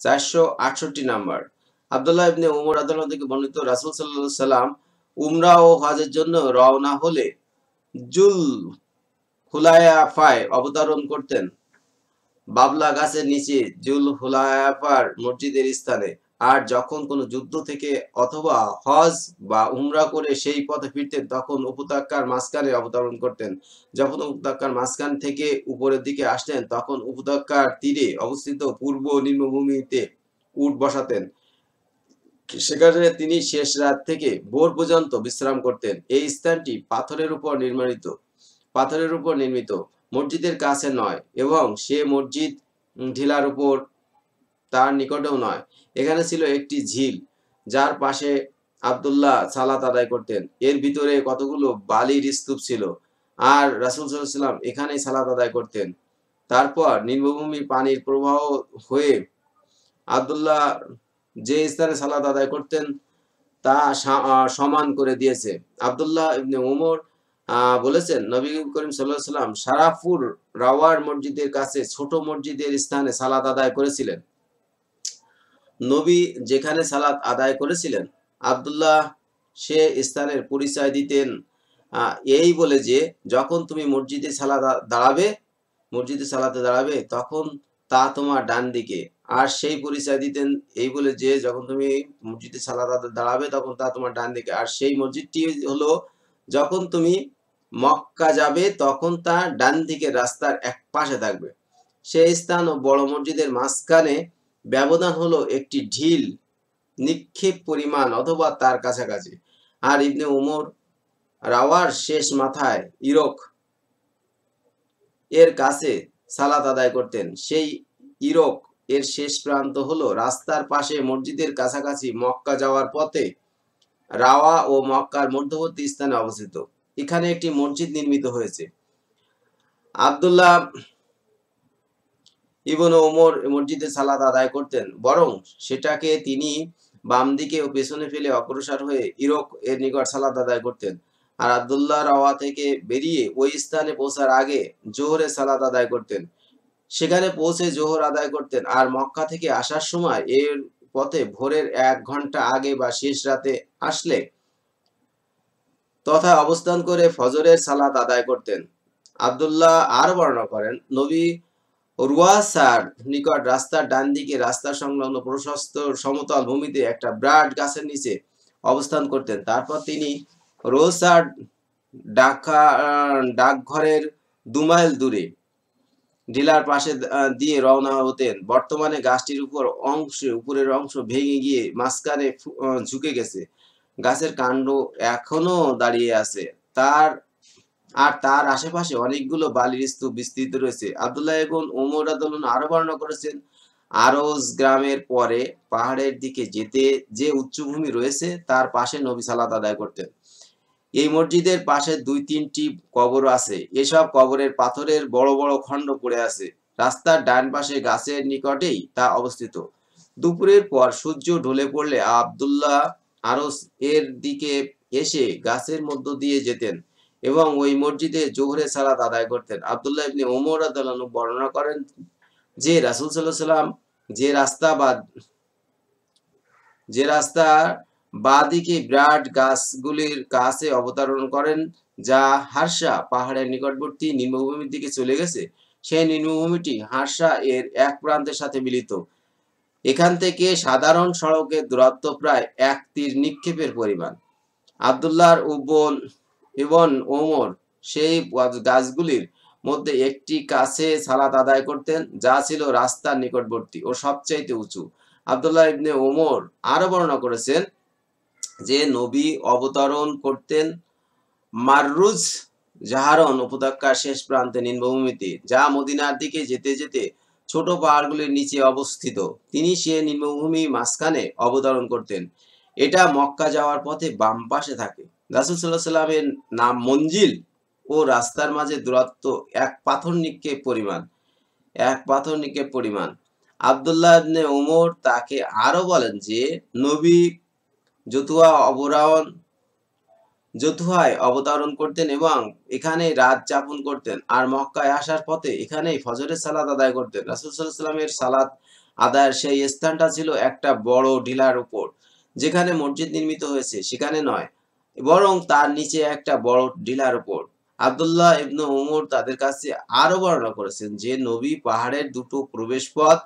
চারশো আটষট্টি নাম্বার। আবদুল্লাহ ইবনে উমর আদালত থেকে বর্ণিত রাসুল সাল্লাহ সাল্লাম উমরা ও হজের জন্য রওনা হলে জুল হুলায়াফায় অবতরণ করতেন। বাবলা গাছের নিচে জুল হুলায়াফার মসজিদের স্থানে। আর যখন কোনো যুদ্ধ থেকে অথবা হজ বা উমরা করে সেই পথে ফিরতেন, তখন উপত্যকার মাঝখানে অবতরণ করতেন। যখন উপত্যকার মাঝখান থেকে উপরের দিকে আসতেন, তখন উপত্যকার তীরে অবস্থিত পূর্ব নিম্নভূমিতে উট বসাতেন। সেখানে তিনি শেষ রাত থেকে ভোর পর্যন্ত বিশ্রাম করতেন। এই স্থানটি পাথরের উপর নির্মিত পাথরের উপর নির্মিত। মসজিদের কাছে নয়, এবং সে মসজিদ ঢিলার উপর তার নিকটেও নয়। এখানে ছিল একটি ঝিল, যার পাশে আবদুল্লাহ সালাত আদায় করতেন। এর ভিতরে কতগুলো বালির স্তূপ ছিল, আর রাসুল সাল্লাম এখানেই সালাত আদায় করতেন। তারপর নিম্নভূমি পানির প্রবাহ হয়ে আবদুল্লাহ যে স্থানে সালাত আদায় করতেন, তা সমান করে দিয়েছে। আবদুল্লাহ ইবনে উমর বলেছেন, নবী করিম সাল্লাহ সাল্লাম সারাফুর রাওয়ার মসজিদের কাছে ছোট মসজিদের স্থানে সালাত আদায় করেছিলেন। নবী যেখানে সালাত আদায় করেছিলেন, আবদুল্লাহ সে স্থানের পরিচয় দিতেন এই বলে যে, যখন তুমি মসজিদে সালাত দাঁড়াবে, মসজিদে সালাতে দাঁড়াবে, তখন তা তোমার ডান দিকে। আর সেই পরিচয় দিতেন, এই বলে যে, যখন তুমি মসজিদে সালাত দাঁড়াবে, তখন তা তোমার ডান দিকে। আর সেই মসজিদটি হলো, যখন তুমি মক্কা যাবে, তখন তা ডান দিকে রাস্তার এক পাশে থাকবে। সেই স্থান ও বড় মসজিদের মাঝখানে ব্যবধান হলো একটি ঢিল, নিক্ষেপ পরিমাণ অথবা তার কাছাকাছি। আর ইবনে উমর রাওয়ার শেষ মাথায় ইরক এর কাছে সালাত আদায় করতেন। সেই ইরক এর শেষ প্রান্ত হলো রাস্তার পাশে মসজিদের কাছাকাছি মক্কা যাওয়ার পথে রাওয়া ও মক্কার মধ্যবর্তী স্থানে অবস্থিত। এখানে একটি মসজিদ নির্মিত হয়েছে। আবদুল্লাহ ইবন ওমর মসজিদে সালাত আদায় করতেন। বরং সেটাকে তিনি বাম দিকে ও পেছনে ফেলে অগ্রসর হয়ে ইরক এর নিকট সালাত আদায় করতেন। আর আবদুল্লাহ রাওয়া থেকে বেরিয়ে ওই স্থানে পৌঁছার আগে জোহরে সালাত আদায় করতেন। সেখানে পৌঁছে জোহর আদায় করতেন। আর মক্কা থেকে আসার সময় এর পথে ভোরের এক ঘণ্টা আগে বা শেষ রাতে আসলে তথা অবস্থান করে ফজরের সালাত আদায় করতেন। আবদুল্লাহ আর বর্ণনা করেন, নবী রুয়াসার নিকট রাস্তার ডান দিকে রাস্তা সংলগ্ন প্রশস্ত সমতল ভূমিতে একটা ব্রাড গাছের নিচে অবস্থান করতেন। তারপর তিনি রোসার ডাকা, ডাকঘরের দু মাইল দূরে ডিলার পাশে দিয়ে রওনা হতেন। বর্তমানে গাছটির উপর অংশ, উপরের অংশ ভেঙে গিয়ে মাঝখানে ঝুঁকে গেছে। গাছের কাণ্ড এখনও দাঁড়িয়ে আছে। তার আর তার আশেপাশে অনেকগুলো বালির স্তূপ বিস্তৃত রয়েছে। আবদুল্লাহ এবং ওমর আদলন আরও বর্ণনা করেছেন, আরজ গ্রামের পরে পাহাড়ের দিকে যেতে যে উচ্চভূমি রয়েছে, তার পাশে নবী সালাত আদায় করতেন। এই মসজিদের পাশে দুই তিনটি কবর আছে। এসব কবরের পাথরের বড় বড় খণ্ড পড়ে আছে। রাস্তার ডান পাশে গাছের নিকটেই তা অবস্থিত। দুপুরের পর সূর্য ঢলে পড়লে আবদুল্লাহ আরস এর দিকে এসে গাছের মধ্য দিয়ে যেতেন। এবং ওই মসজিদে জোহরে সালাত আদায় করতেন। আবদুল্লাহ ইবনে ওমর আদালানু বর্ণনা করেন যে রাসুল সাল্লাহ সাল্লাম যে রাস্তা বা যে রাস্তা বাদিকে বিরাট গাছগুলির কাছে অবতরণ করেন, যা হারসা পাহাড়ের নিকটবর্তী নিম্নভূমির দিকে চলে গেছে। সেই নিম্নভূমিটি হারসা এর এক প্রান্তের সাথে মিলিত। এখান থেকে সাধারণ সড়কের দূরত্ব প্রায় এক তীর নিক্ষেপের পরিমাণ। আবদুল্লাহর উবন এবং ওমর সেই গাছগুলির মধ্যে একটি কাছে সালাত আদায় করতেন, যা ছিল রাস্তার নিকটবর্তী ও সবচাইতে উঁচু। আবদুল্লাহ ইবনে ওমর আরও বর্ণনা করেছেন যে, নবী অবতরণ করতেন মাররুজ জাহারন উপত্যকার শেষ প্রান্তে নিম্নভূমিতে, যা মদিনার দিকে যেতে যেতে ছোট পাহাড়গুলির নিচে অবস্থিত। তিনি সে নিম্নভূমি মাঝখানে অবতরণ করতেন। এটা মক্কা যাওয়ার পথে বাম পাশে থাকে। রাসুল সাল্লাহ সাল্লামের নাম মঞ্জিল ও রাস্তার মাঝে দূরত্ব এক পাথর নিক্ষেপ পরিমাণ, এক পাথর নিক্ষেপ পরিমাণ। আবদুল্লাহ ওমর তাকে আরও বলেন যে, নবী জতুয়া অবরায়ন জতুহায় অবতরণ করতেন এবং এখানে রাত যাপন করতেন আর মক্কায় আসার পথে এখানেই ফজরের সালাদ আদায় করতেন। রাসুল সাল্লামের সালাদ আদায়ের সেই স্থানটা ছিল একটা বড় ঢিলার উপর, যেখানে মসজিদ নির্মিত হয়েছে, সেখানে নয়। বরং তার নিচে একটা বড় ঢিলার উপর। আব্দুল্লাহ ইবনু উমর তাদের কাছে আরও বর্ণনা করেছেন যে, নবী পাহাড়ের দুটো প্রবেশ পথ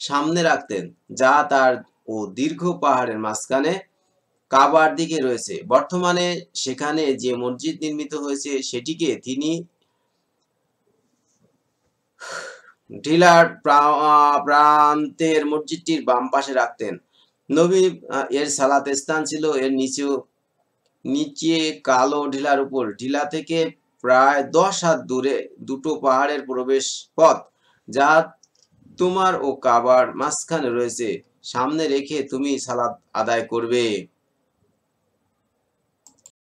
সামনে রাখতেন, যা তার ও দীর্ঘ পাহাড়ের মাঝখানে কাবার দিকে রয়েছে। বর্তমানে সেখানে যে মসজিদ নির্মিত হয়েছে, সেটিকে তিনি ঢিলার প্রান্তের মসজিদটির বাম পাশে রাখতেন। নবী এর সালাত স্থান ছিল, এর নিচেও নিচে কালো ঢিলার উপর। ঢিলা থেকে প্রায় দশ হাত দূরে দুটো পাহাড়ের প্রবেশ পথ, যা তোমার ও কাবার মাঝখানে রয়েছে। সামনে রেখে তুমি সালাদ আদায় করবে।